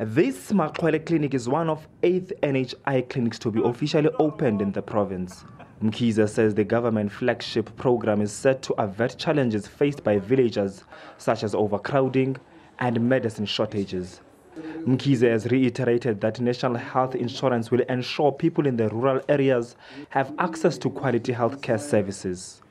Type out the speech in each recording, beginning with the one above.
This Maxhwele clinic is one of eight NHI clinics to be officially opened in the province. Mkhize says the government flagship program is set to avert challenges faced by villagers such as overcrowding and medicine shortages. Mkhize has reiterated that national health insurance will ensure people in the rural areas have access to quality healthcare services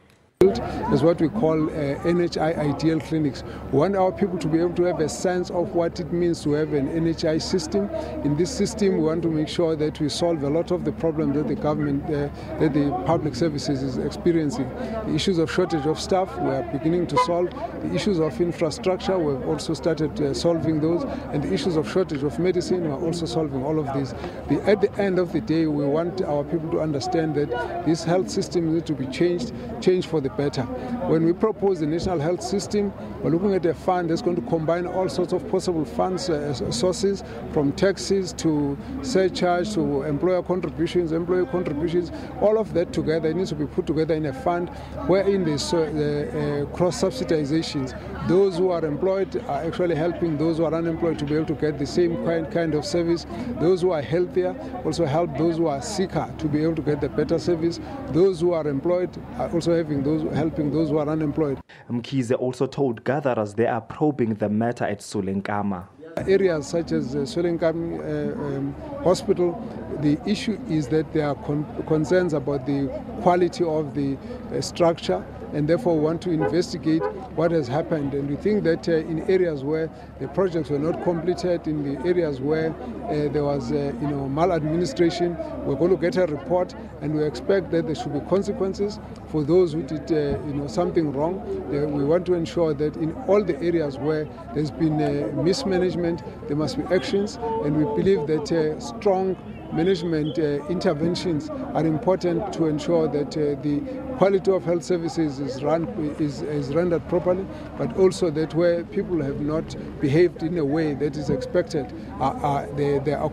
is what we call uh, NHI ideal clinics. We want our people to be able to have a sense of what it means to have an NHI system. In this system, we want to make sure that we solve a lot of the problems that the government, uh, that the public services is experiencing. The issues of shortage of staff, we are beginning to solve. The issues of infrastructure, we've also started uh, solving those. And the issues of shortage of medicine, we're also solving all of these. The, at the end of the day, we want our people to understand that this health system needs to be changed, changed for the better. When we propose the national health system, we're looking at a fund that's going to combine all sorts of possible funds uh, sources, from taxes to surcharge to employer contributions, employee contributions. All of that together needs to be put together in a fund wherein there's uh, uh, cross subsidizations. Those who are employed are actually helping those who are unemployed to be able to get the same kind, kind of service. Those who are healthier also help those who are sicker to be able to get the better service. Those who are employed are also having those helping those who are unemployed. Mkhize also told gatherers they are probing the matter at Sulenkama. Areas such as uh, uh, um, Hospital, the issue is that there are con- concerns about the quality of the uh, structure and therefore want to investigate what has happened. And we think that uh, in areas where the projects were not completed, in the areas where uh, there was uh, you know maladministration, we're going to get a report, and we expect that there should be consequences for those who did uh, you know something wrong. Uh, we want to ensure that in all the areas where there's been uh, mismanagement, there must be actions, and we believe that strong management uh, interventions are important to ensure that uh, the quality of health services is, run, is, is rendered properly, but also that where people have not behaved in a way that is expected, are, are, there, there are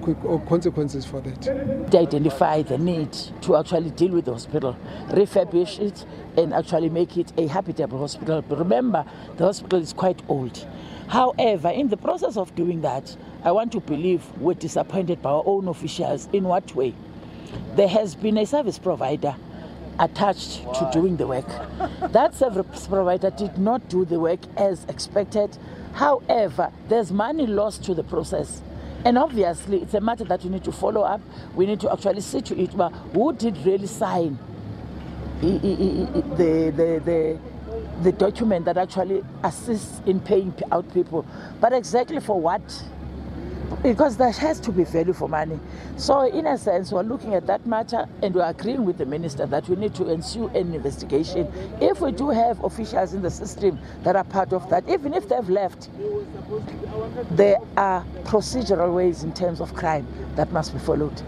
consequences for that. Identify the need to actually deal with the hospital, refurbish it, and actually make it a habitable hospital. But remember, the hospital is quite old. However, in the process of doing that, I want to believe we're disappointed by our own officials. In what way? There has been a service provider attached to doing the work. that service provider did not do the work as expected. However, there's money lost to the process. And obviously, it's a matter that we need to follow up. We need to actually see to it, but who did really sign the, the, the, the document that actually assists in paying out people? But exactly for what? because there has to be value for money. So, in a sense, we're looking at that matter and we're agreeing with the minister that we need to ensue an investigation. If we do have officials in the system that are part of that, even if they've left, there are procedural ways in terms of crime that must be followed.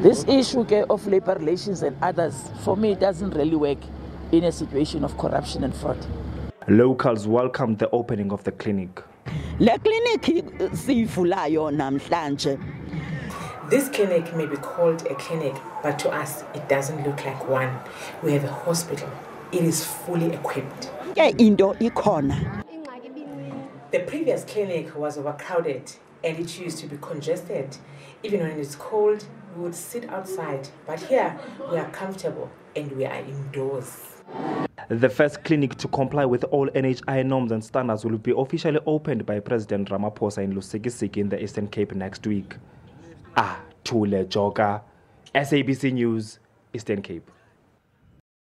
This issue of labor relations and others, for me, doesn't really work in a situation of corruption and fraud. Locals welcomed the opening of the clinic. le klinikhi siyivulayo namhlanje This clinic may be called a clinic, but to us it doesn't look like one. We have a hospital. It is fully equipped. ke into ikhona The previous clinic was overcrowded and it used to be congested. Even when it's cold, we would sit outside. But here we are comfortable and we are indoors. The first clinic to comply with all NHI norms and standards will be officially opened by President Ramaphosa in Lusikisiki in the Eastern Cape next week. Ah, Tule Joka, SABC News, Eastern Cape.